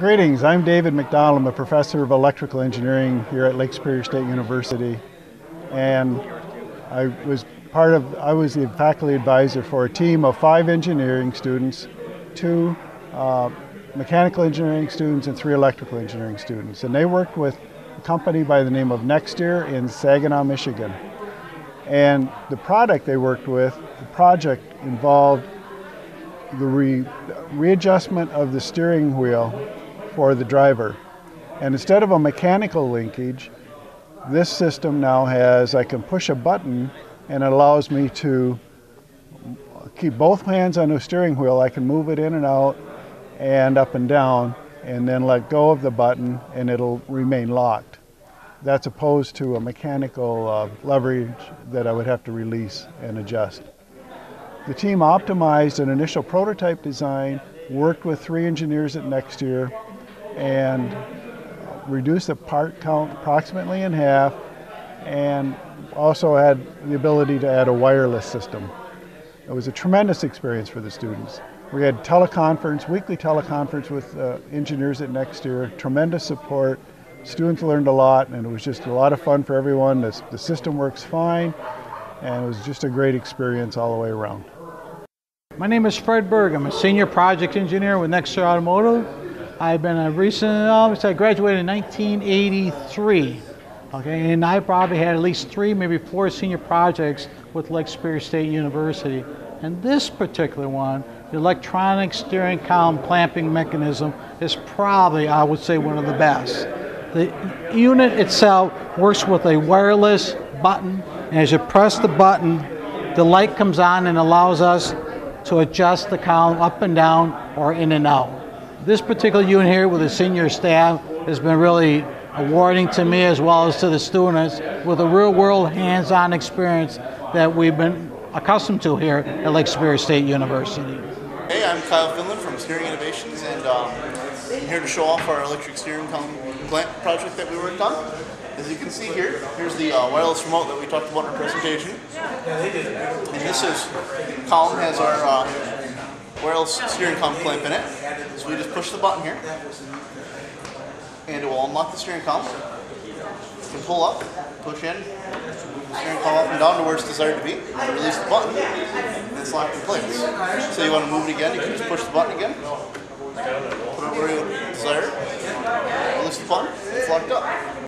Greetings, I'm David McDonald. I'm a professor of electrical engineering here at Lake Superior State University. And I was part of, I was the faculty advisor for a team of five engineering students, two uh, mechanical engineering students, and three electrical engineering students. And they worked with a company by the name of Nexteer in Saginaw, Michigan. And the product they worked with, the project involved the re readjustment of the steering wheel for the driver. And instead of a mechanical linkage, this system now has, I can push a button and it allows me to keep both hands on the steering wheel. I can move it in and out and up and down and then let go of the button and it'll remain locked. That's opposed to a mechanical uh, leverage that I would have to release and adjust. The team optimized an initial prototype design, worked with three engineers at Nexteer, and reduced the part count approximately in half, and also had the ability to add a wireless system. It was a tremendous experience for the students. We had teleconference, weekly teleconference with uh, engineers at Nexteer, tremendous support. Students learned a lot, and it was just a lot of fun for everyone. The, the system works fine, and it was just a great experience all the way around. My name is Fred Berg. I'm a senior project engineer with Nexteer Automotive. I've been a recent, I graduated in 1983. Okay, and I probably had at least three, maybe four senior projects with Lake Superior State University. And this particular one, the electronic steering column clamping mechanism, is probably, I would say, one of the best. The unit itself works with a wireless button, and as you press the button, the light comes on and allows us to adjust the column up and down or in and out. This particular unit here with the senior staff has been really awarding to me as well as to the students with a real world hands-on experience that we've been accustomed to here at Lake Superior State University. Hey, I'm Kyle Finland from Steering Innovations and um, I'm here to show off our electric steering column project that we worked on. As you can see here, here's the uh, wireless remote that we talked about in our presentation. And this is, column has our uh, wireless steering column clamp in it. So we just push the button here and it will unlock the steering column. You can pull up, push in, move the steering column up and down to where it's desired to be, and release the button, and it's locked in place. So you want to move it again, you can just push the button again, put it where you desire, release the button, it's locked up.